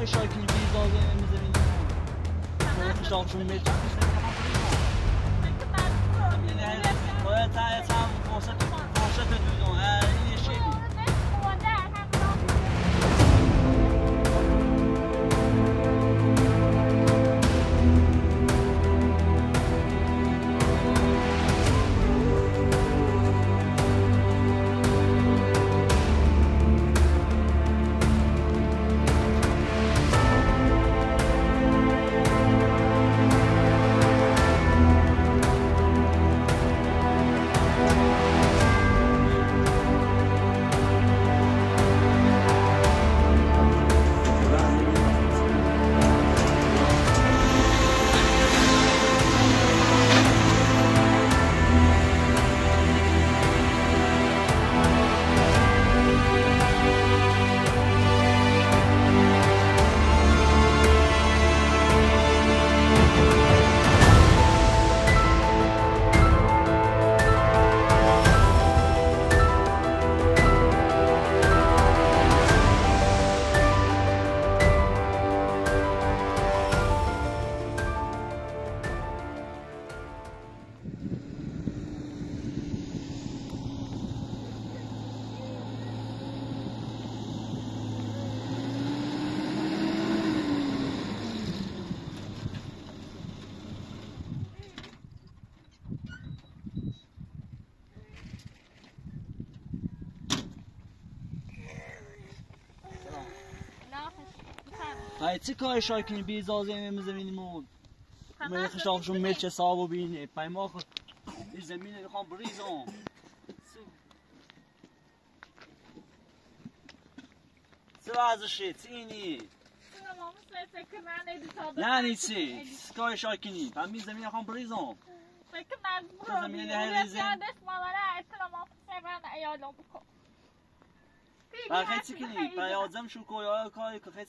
Ateş hakimliği dalgamamıza benim. 66 metre. Bayağı tane tane. ای چی کار شای کنی؟ بی اجازه ایم زمین مون من خشافشون ملچه صاحبو بینه پیما خود این زمین می‌خوام بریزم. چه وضعشه چی؟ اینی؟ یعنی چی؟ کار شای کنی؟ من زمین رو می‌خوام بریزم. فکر مجبورم زمین نه ریزم یادش مامانه اصلا ما فکر من ایالو بکن؟ بخیت سکنی پیازم شو کویا کاری که خیت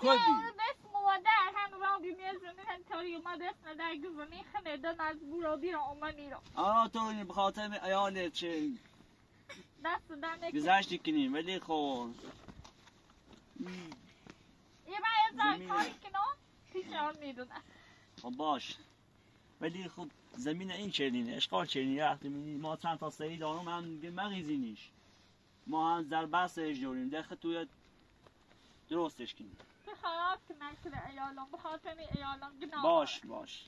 Could be. خب، آه تو به خاطر ایال چه؟ گذشتی کنیم ولی خو یه من یه کاری کنم پیش آن می‌دونم خب باش. ولی خب زمین این چرینه اشغال چرینه وقتی ما چند تا سری دارم هم مغیزینیش. ما هم در بحثش اجوریم دقیقه توی درستش کنیم. خراب نکره ایالان بخاطر ایالان گناه باش باش.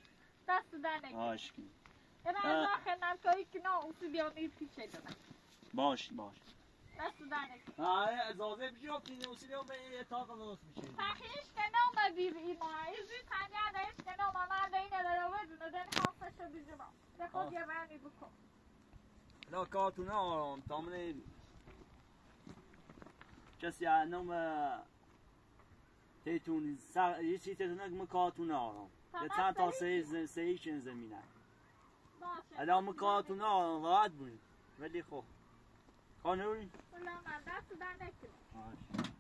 دست در باش. کن این را خیلن تایی کنا اون تو بیا میر پیچه باش باش. دست در نگیر. آه ازازه بیشی رو کنی اون آره، به یه تاق نوست میشه. تخیش کنا ما بیر ایما ایزوی تنیا نهیش کنا ما مرده اینه در آوردن و دن خواستش رو بیجوا به یه برمی بکن. لا کارتونه آرام تامنه. کسی نوم تیتون سر یه چیز تیتون نگم کارتونه آرام. یه چند تا سه سه ایشن زمینه الان کارتونه آرام راحت بود ولی خب. خانوری بلا من دست در نکنی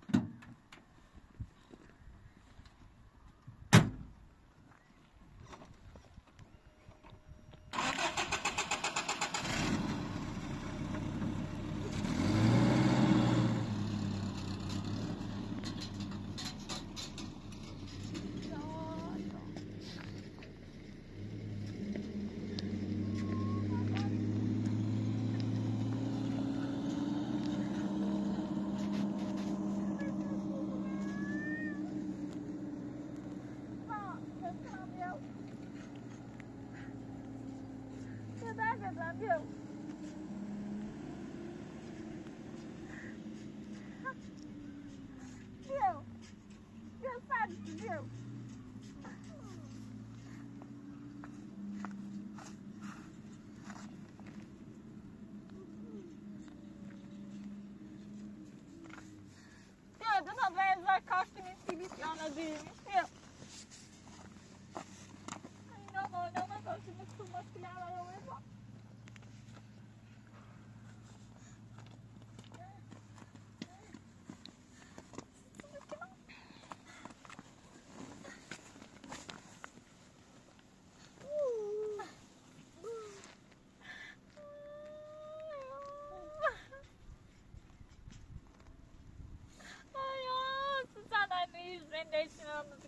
you. Gördün haberler kaç gün istediği. recommendation on the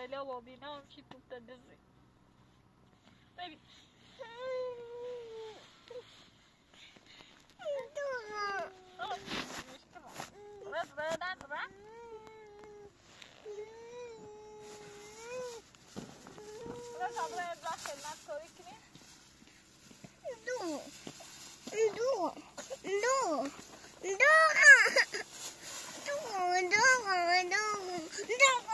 wanaelewa binafsi kutendezi Dora, Dora, Dora, Dora, Dora, Dora.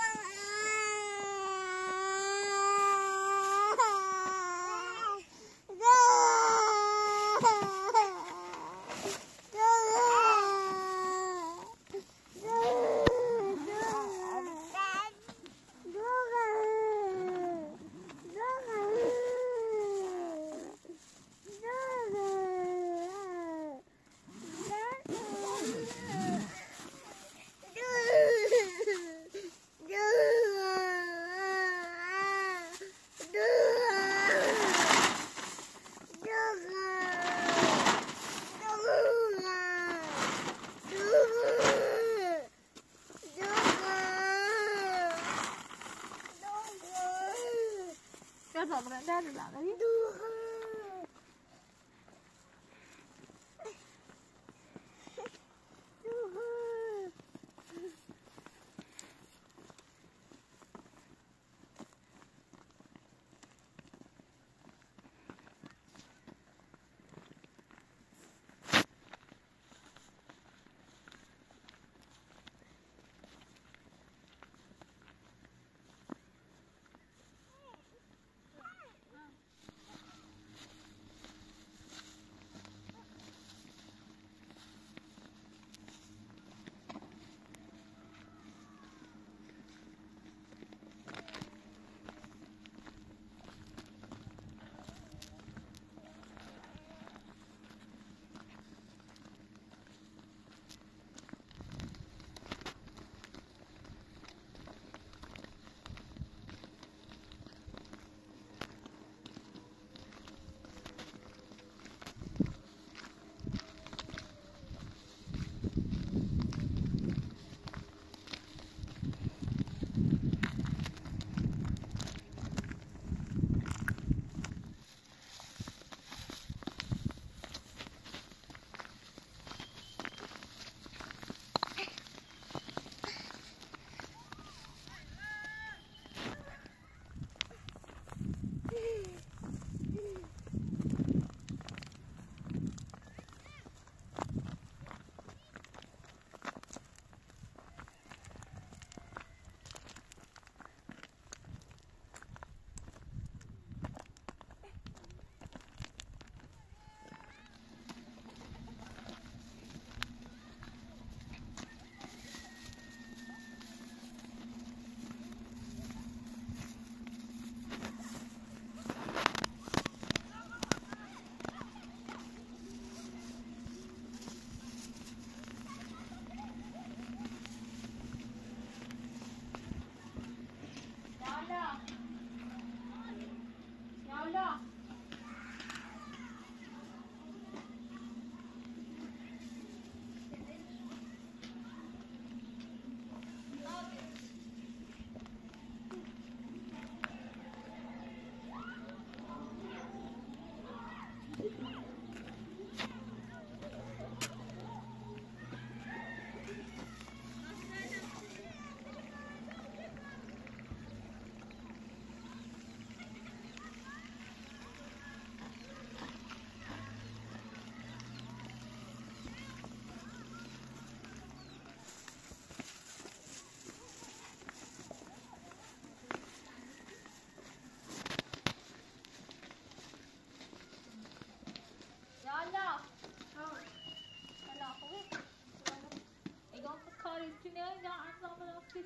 nhớ gọi xong rồi khi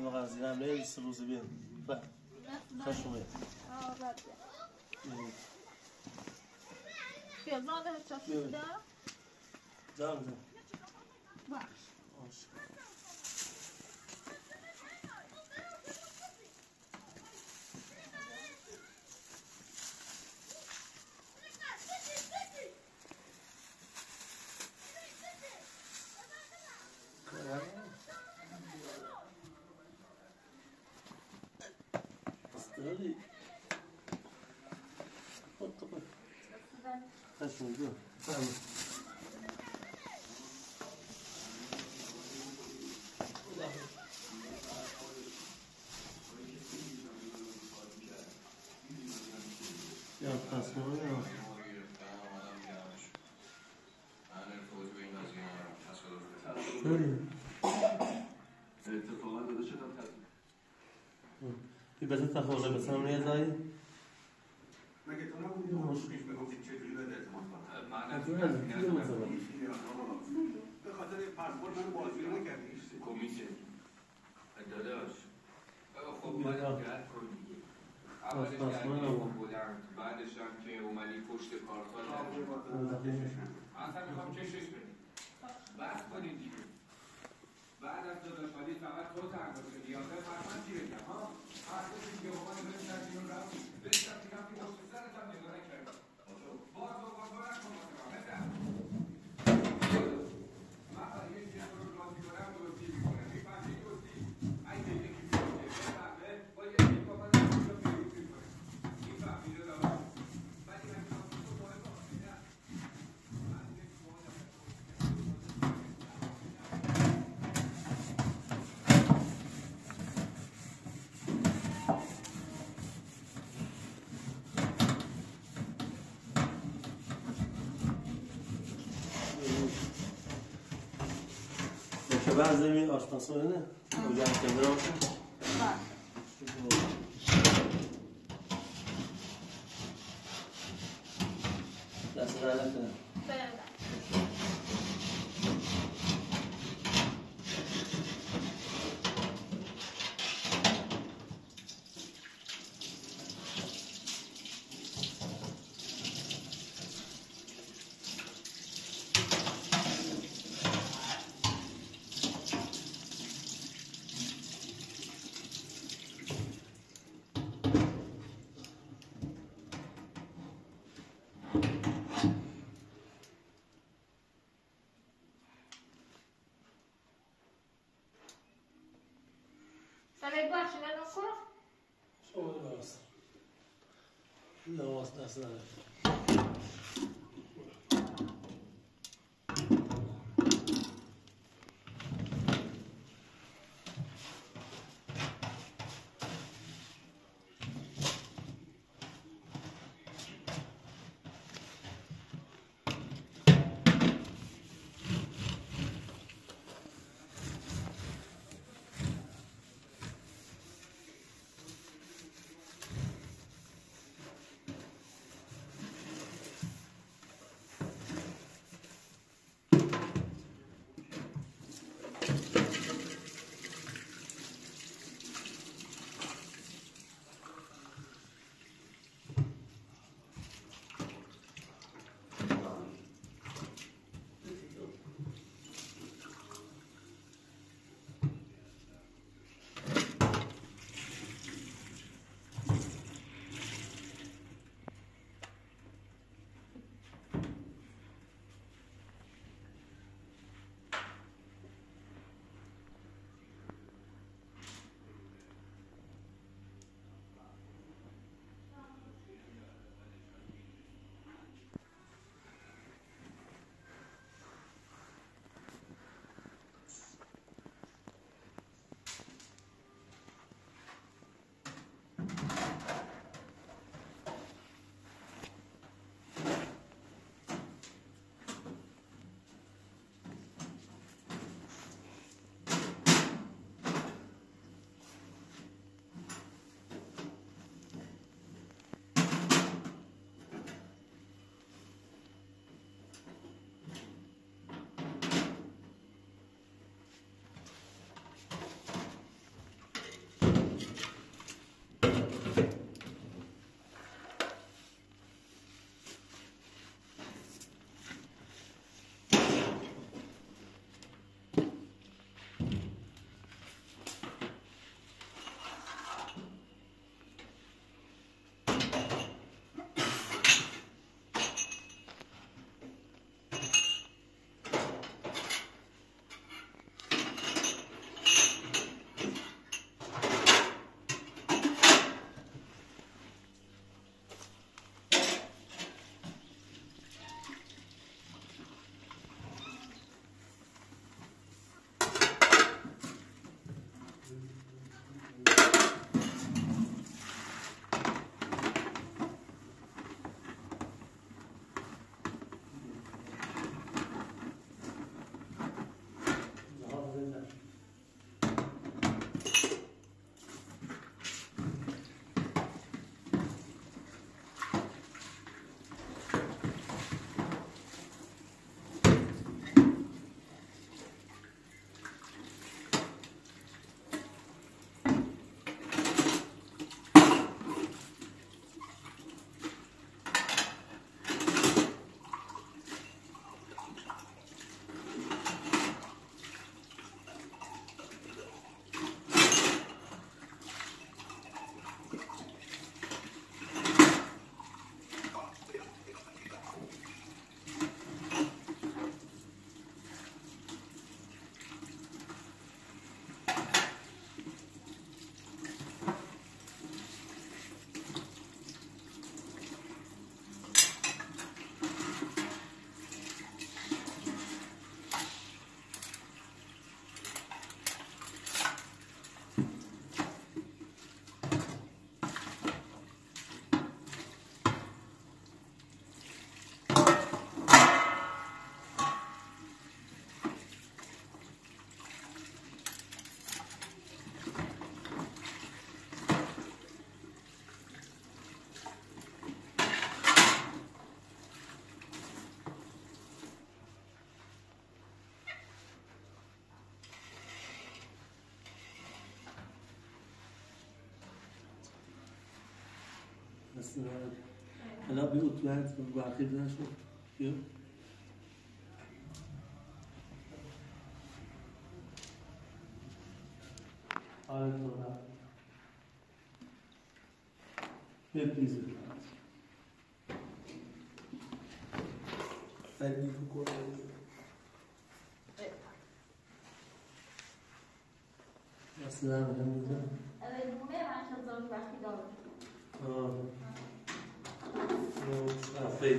في مغازي نعم لا يجلس الرز بين فهم خشمي آه يلا هذا الشخص ده خوش اومد بله یا تصمیم یا اتفاقا داده شدم بی بزرگ تخوضه بسنم کنم به خاطر پسپورت منو بازگیری نکردی کمیته داداش خب باید رد کن دیگه. اولش من اون بلند بعدش هم که اومدی پشت کارتان اصلا می‌خوام کشش بدی. بس کنید دیگه. بعد از داداش فقط تو تنها شدی. حتما چی بگم؟ ها malzemeyi açtan sonra ne? Ocağın kenara alsın. Bak. Nasıl alakalı? Ne Ave başına nasıl? Soğudu babası. Nasıl? حالا بگو تو هست باقی نشد بیا آره تو هست بپیزه سعی بکنه اصلا نمیدونم آه 对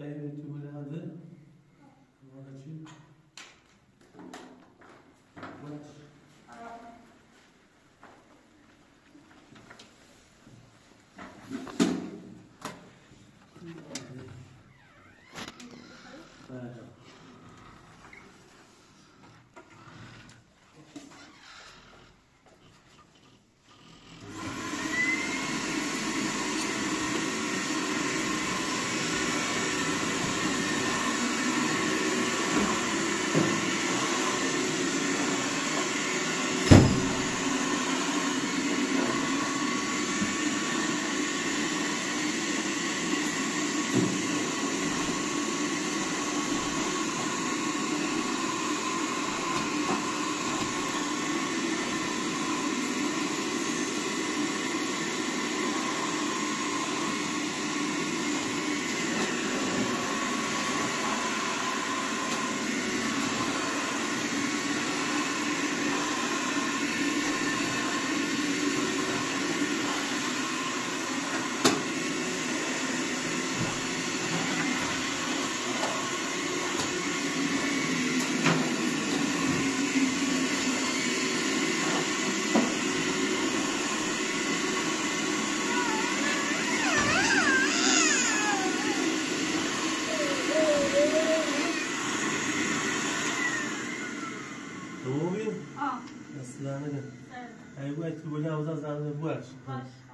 خیلی تو 好。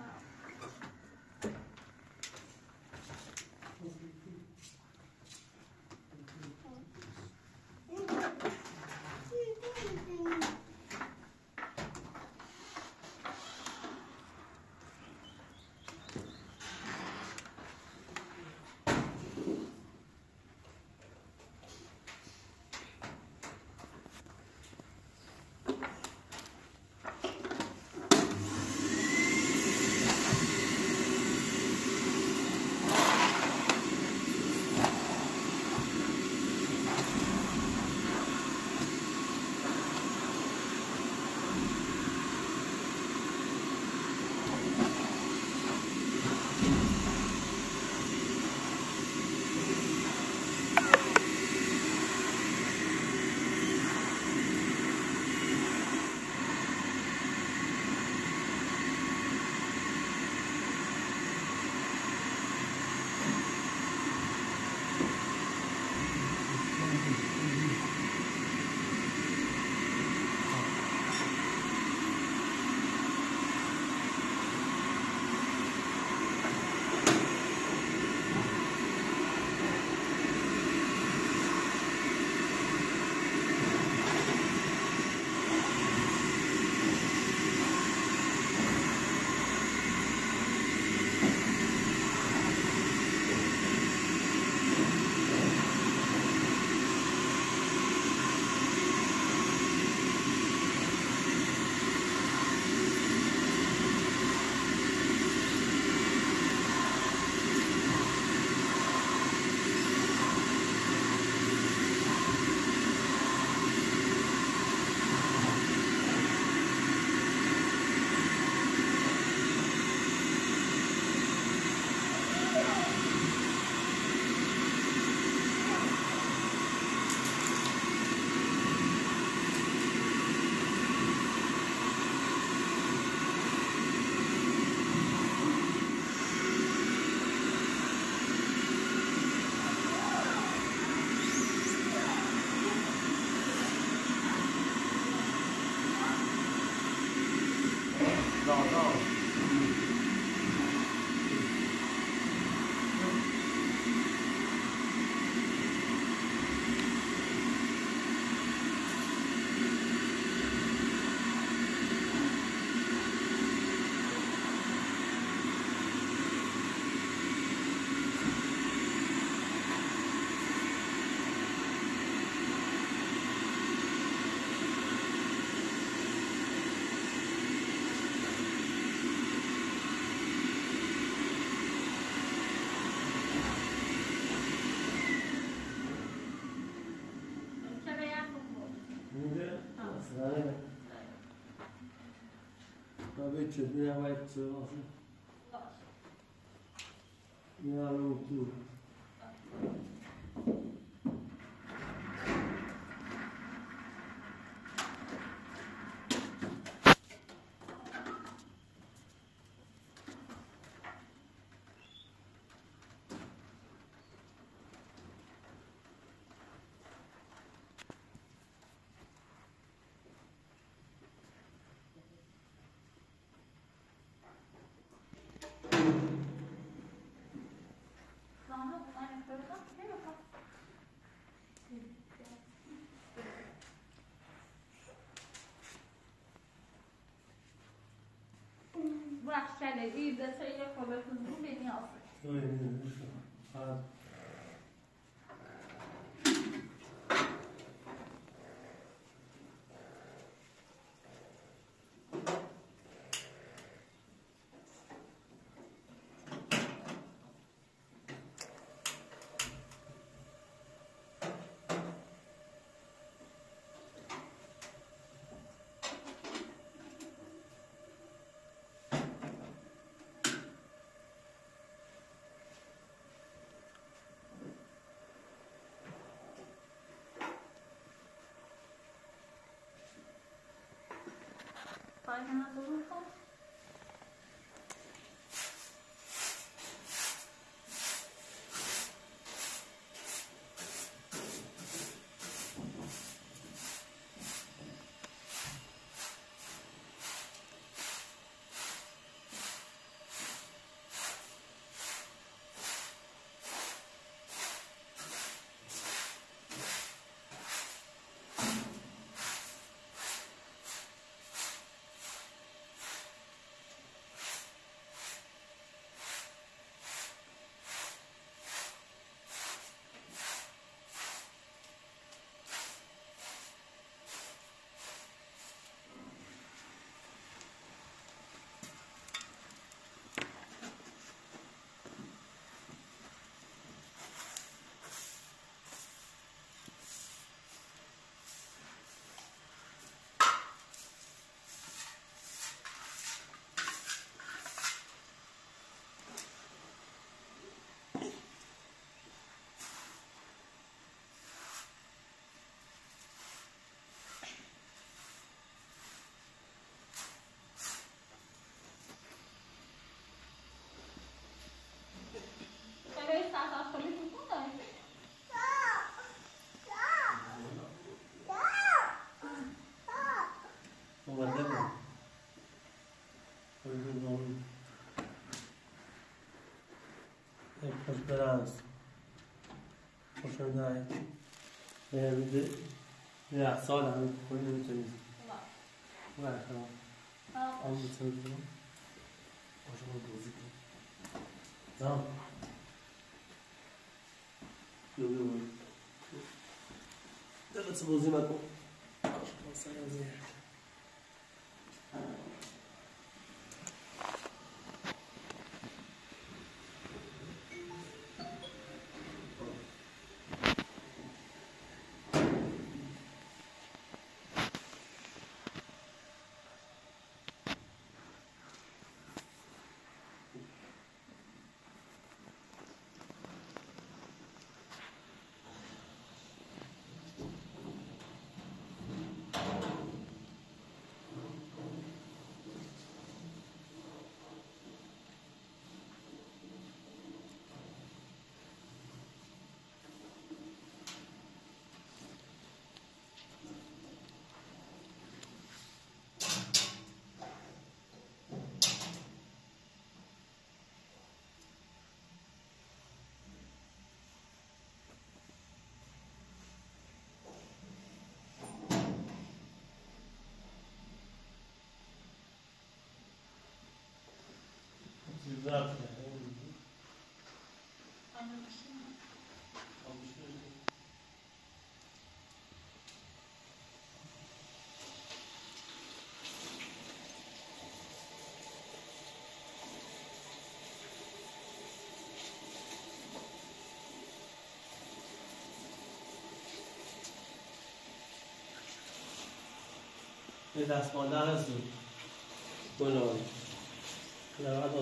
Wiecie, to ja łajce może. Ja lubię. واخش عالیه زیر سایه قامت من رو نمی تو این روشه I have esperadas oportunidades de, de, de las olas, de los turismo. Ulan tamam. Al bir tane bunu. Hocama bozuk. Tamam. Yok yok. Nasıl bozayım ben? به دستمال در از دون گلان در وقت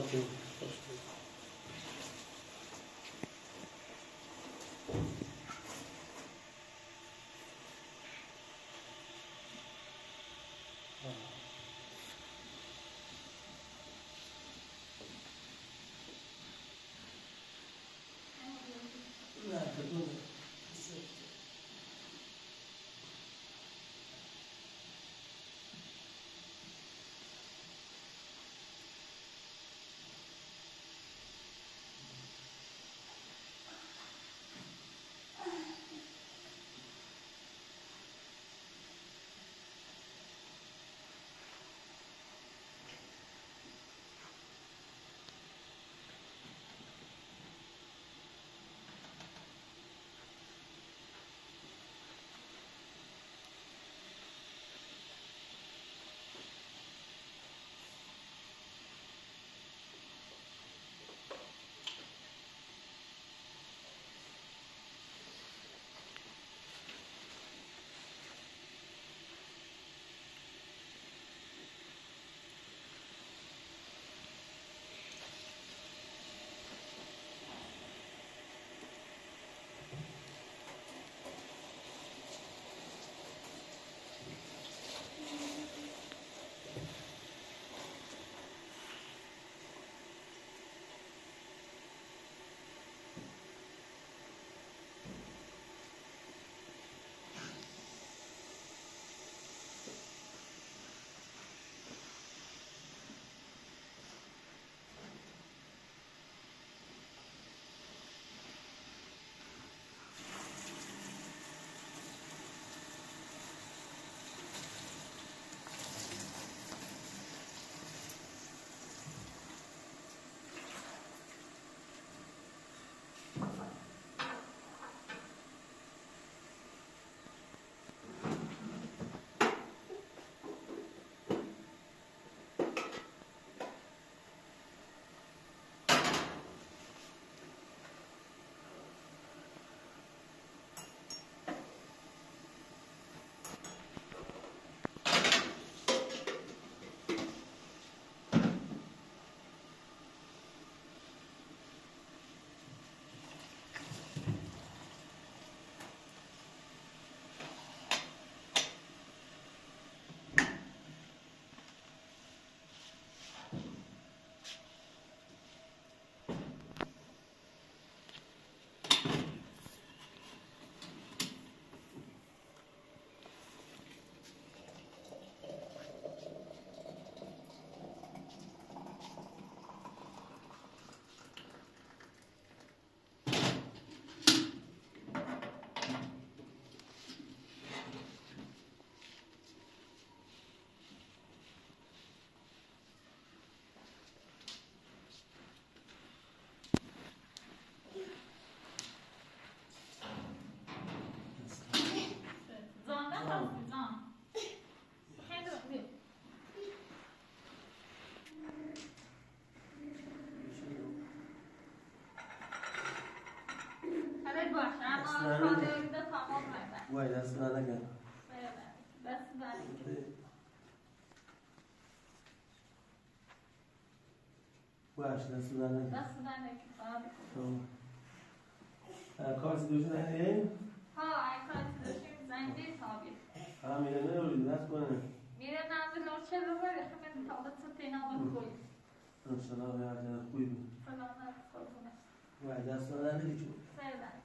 خانواده تمام نکرد وای دست من نگرد دست زنی باش دست من نگرد دست زنی کار سیدوش نگرد ها داشتیم زنده ثابت ها میره نروید دست کنه. میره نزد چه رو بره خیلی تابت تینا بخوی انشالله به عجل خوبی بود. وای دست من نگرد فعلا دست زنی وام ببونه وام